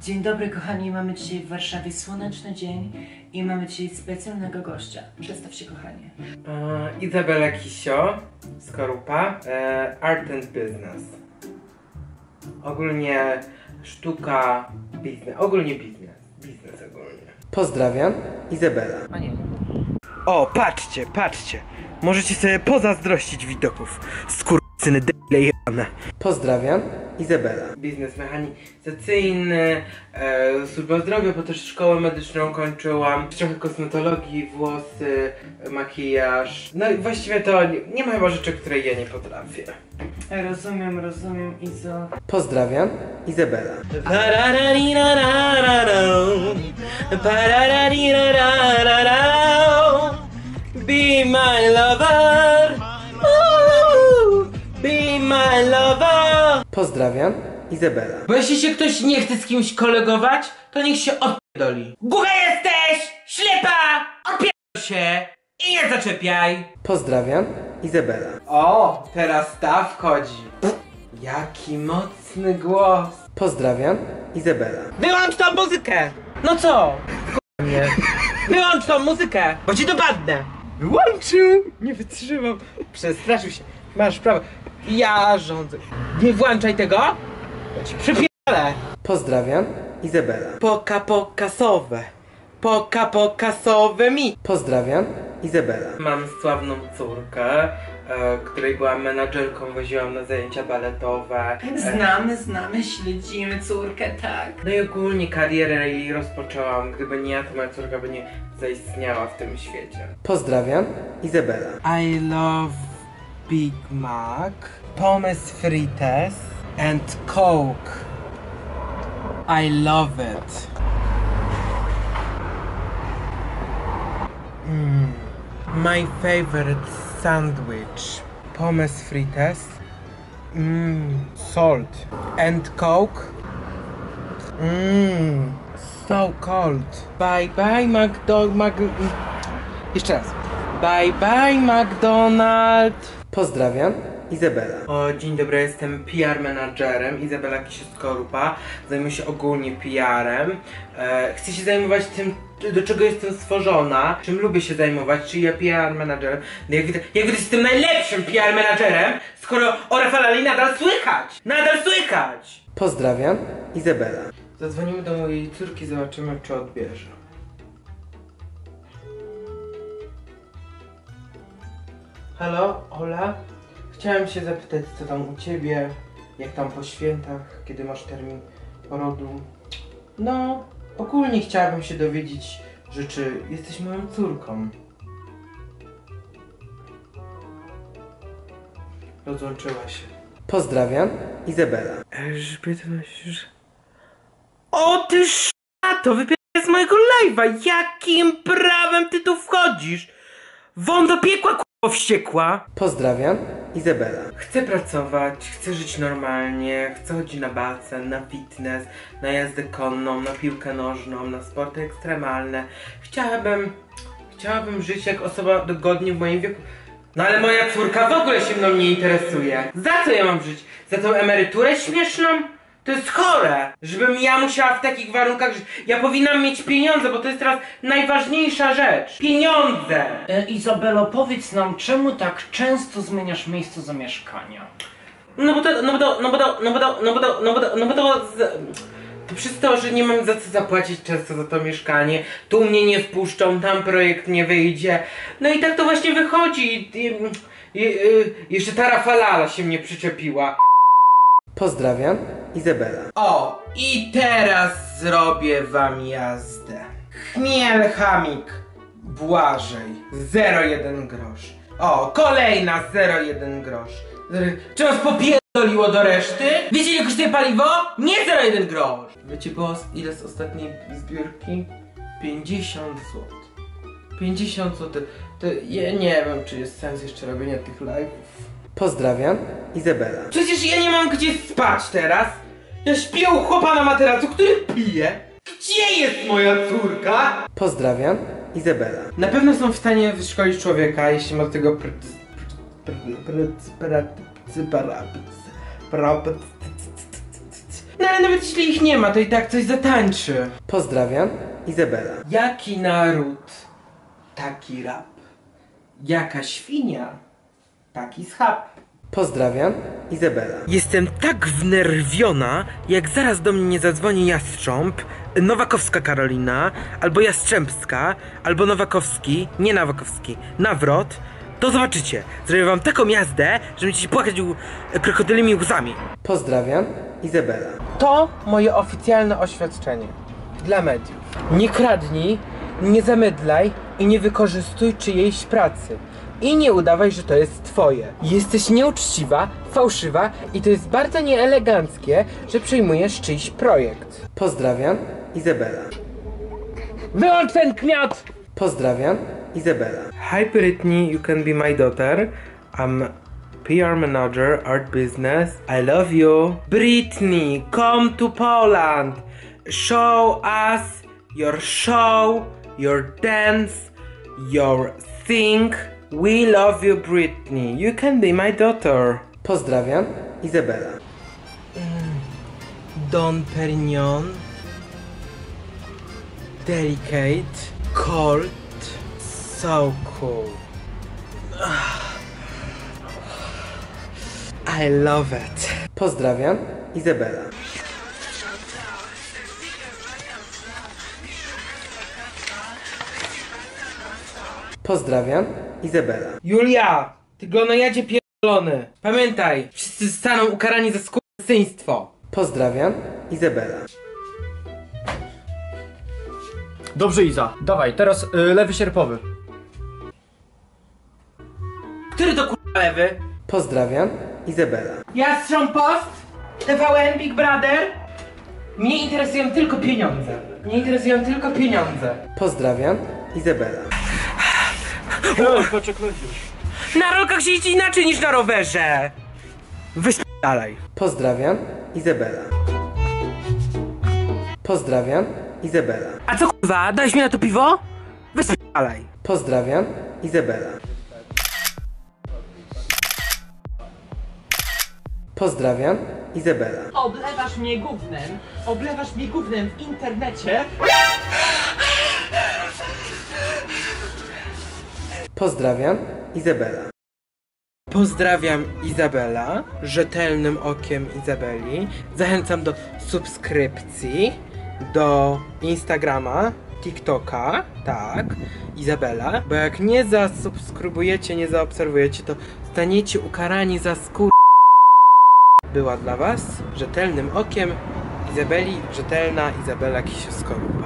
Dzień dobry kochani, mamy dzisiaj w Warszawie słoneczny dzień i mamy dzisiaj specjalnego gościa. Przedstaw się kochanie. E, Izabela Kisio, Skorupa, e, Art and Business. Ogólnie sztuka, biznes, ogólnie biznes, biznes ogólnie. Pozdrawiam, Izabela. A nie. O, patrzcie, patrzcie. Możecie sobie pozazdrościć widoków. Skurczyny debile jebane. Pozdrawiam, Izabela. Biznes mechanizacyjny, e, służba zdrowia, bo też szkołę medyczną kończyłam. Trochę kosmetologii, włosy, makijaż. No i właściwie to nie, nie ma chyba rzeczy, której ja nie potrafię. Rozumiem, rozumiem Izo. Pozdrawiam, Izabela. Be my lover. Pozdrawiam, Izabela. Bo jeśli się ktoś nie chce z kimś kolegować, to niech się odpierdoli. Głucha jesteś! Ślepa! Odpierdol się! I nie zaczepiaj! Pozdrawiam, Izabela. O, teraz ta wchodzi. Jaki mocny głos. Pozdrawiam, Izabela. Wyłącz tą muzykę! No co? K***a mnie. Wyłącz tą muzykę, bo ci dopadnę. Wyłączył! Nie wytrzymam. Przestraszył się. Masz prawo. Ja rządzę. Nie włączaj tego! Ja ci. Pozdrawiam, Izabela. Poka pokasowe. Poka pokasowe mi. Pozdrawiam, Izabela. Mam sławną córkę, e, której byłam menadżerką, woziłam na zajęcia baletowe. Znamy, znamy, śledzimy córkę, tak. No i ogólnie karierę jej rozpoczęłam. Gdyby nie ja, to moja córka by nie zaistniała w tym świecie. Pozdrawiam, Izabela. I love Big Mac, pommes frites and Coke. I love it. Mm. My favorite sandwich. Pommes frites. Mmm, salt. And Coke. Mmm, so cold. Bye bye McDonald. Jeszcze raz. Bye bye McDonald. Pozdrawiam. Izabela. O, dzień dobry, jestem PR menadżerem, Izabela Kisiuskorupa. Zajmuję się ogólnie PR-em. E, chcę się zajmować tym, do czego jestem stworzona, czym lubię się zajmować, czyli ja PR menadżerem. No jak widać, jak widać jestem najlepszym PR menadżerem, skoro o Rafalali nadal słychać! Nadal słychać! Pozdrawiam, Izabela. Zadzwonimy do mojej córki, zobaczymy czy odbierze. Halo, Ola? Chciałem się zapytać, co tam u ciebie, jak tam po świętach, kiedy masz termin porodu. No, ogólnie chciałabym się dowiedzieć, że czy jesteś moją córką. Rozłączyła się. Pozdrawiam, Izabela. Elżbieta, nosisz... O ty to wypierdaj z mojego live'a! Jakim prawem ty tu wchodzisz? Won do piekła, wściekła! Pozdrawiam, Izabela. Chcę pracować, chcę żyć normalnie, chcę chodzić na basen, na fitness, na jazdę konną, na piłkę nożną, na sporty ekstremalne. Chciałabym, chciałabym żyć jak osoba dogodnie w moim wieku. No ale moja córka w ogóle się mną nie interesuje. Za co ja mam żyć? Za tą emeryturę śmieszną? To jest chore, żebym ja musiała w takich warunkach żyć. Ja powinnam mieć pieniądze, bo to jest teraz najważniejsza rzecz. Pieniądze! E, Izabelo, powiedz nam, czemu tak często zmieniasz miejsce zamieszkania? No bo to, no bo to, no bo to, no bo to, no bo to, no bo to, no bo to, z, to przez to, że nie mam za co zapłacić często za to mieszkanie, tu mnie nie wpuszczą, tam projekt nie wyjdzie. No i tak to właśnie wychodzi. I, i, i, jeszcze ta Rafalala się mnie przyczepiła. Pozdrawiam, Izabela. O, i teraz zrobię wam jazdę. Chmiel Hamik, Błażej, 0,1 grosz. O, kolejna 0,1 grosz. Zer- Czy was popierdoliło do reszty? Wiecie ile kosztuje paliwo? Nie 0,1 grosz! Wiecie było ile z ostatniej zbiórki? 50 zł. 50 zł. To ja nie wiem, czy jest sens jeszcze robienia tych live'ów. Pozdrawiam, Izabela. Przecież ja nie mam gdzie spać teraz! Ja śpię u chłopa na materacu, który pije! Gdzie jest moja córka? Pozdrawiam, Izabela. Na pewno są w stanie wyszkolić człowieka, jeśli ma do tego no ale nawet jeśli ich nie ma, to i tak coś zatańczy. Pozdrawiam, Izabela. Jaki naród, taki rap. Jaka świnia, taki schab. Pozdrawiam, Izabela. Jestem tak wnerwiona, jak zaraz do mnie nie zadzwoni Jastrząb, Nowakowska Karolina, albo Jastrzębska, albo Nowakowski, nie Nowakowski, Nawrot, to zobaczycie. Zrobię wam taką jazdę, że będziecie płakać u- krokodylymi łzami. Pozdrawiam, Izabela. To moje oficjalne oświadczenie dla mediów. Nie kradnij, nie zamydlaj i nie wykorzystuj czyjejś pracy. I nie udawaj, że to jest twoje. Jesteś nieuczciwa, fałszywa i to jest bardzo nieeleganckie, że przyjmujesz czyjś projekt. Pozdrawiam, Izabela. Wyłącz ten kmiot! Pozdrawiam, Izabela. Hi Britney, you can be my daughter. I'm PR manager, art business. I love you. Britney, come to Poland. Show us your show, your dance, your thing. We love you, Britney. You can be my daughter. Pozdrawiam, Izabela. Mm. Don Perignon. Delicate. Cold. So cool. I love it. Pozdrawiam, Izabela. Pozdrawiam, Izabela. Julia! Ty glonojadzie pierdolony. Pamiętaj, wszyscy zostaną ukarani za skurwysyństwo. Pozdrawiam, Izabela. Dobrze Iza, dawaj, teraz y, lewy sierpowy. Który to kurwa lewy? Pozdrawiam, Izabela. Jastrząb Post? TVN Big Brother? Mnie interesują tylko pieniądze. Mnie interesują tylko pieniądze. Pozdrawiam, Izabela. Już. Na rolkach się jeździ inaczej niż na rowerze. Dalej. Pozdrawiam, Izabela. Pozdrawiam, Izabela. A co kurwa, dałeś mi na to piwo? Dalej. Pozdrawiam, Izabela. Pozdrawiam, Izabela. Oblewasz mnie gównem. Oblewasz mnie gównem w internecie. Pozdrawiam, Izabela. Pozdrawiam Izabela, rzetelnym okiem Izabeli. Zachęcam do subskrypcji, do Instagrama, TikToka, tak, Izabela, bo jak nie zasubskrybujecie, nie zaobserwujecie, to staniecie ukarani za skór. Była dla was rzetelnym okiem Izabeli, rzetelna Izabela Kisiuskorupa.